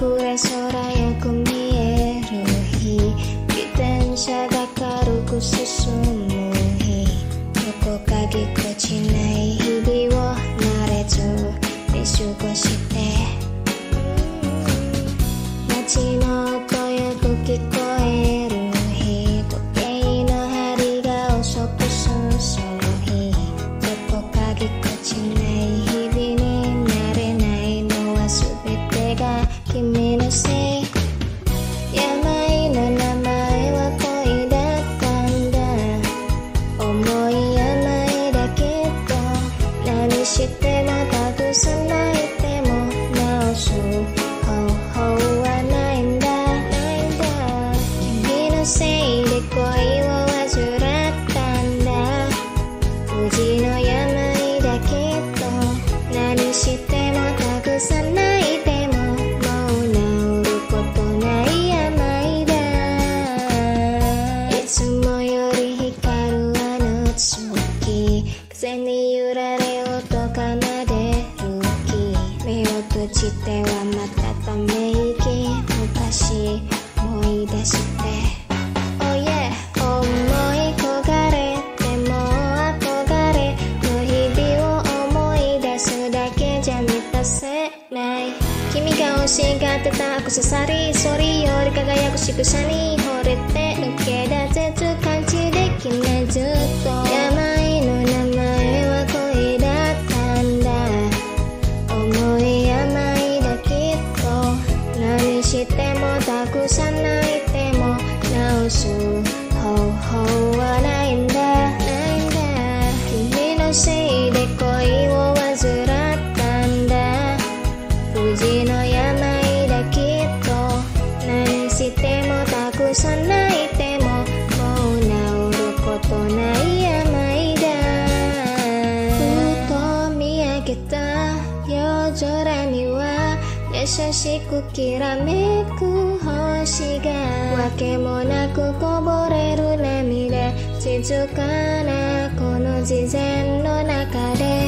くれ空よく見える日自転車が軽く進む日どこかぎこちない日々を慣れずに過ごして街せいで恋を患ったんだ。無事の病だけど何してもたくさん泣いてももう治ることない病だ。いつもより光るあの月風に揺られ音奏でる木目を閉じてはまたため息昔思い出してじゃ満たせない君が欲しがってたアクセサリーそれより輝く仕草に惚れて抜け出せず感知できない。ずっと。病の名前は恋だったんだ。重い病だけど何してもたくさん泣いても治す方法。優しくきらめく星が。わけもなくこぼれる涙。静かなこの自然の中で。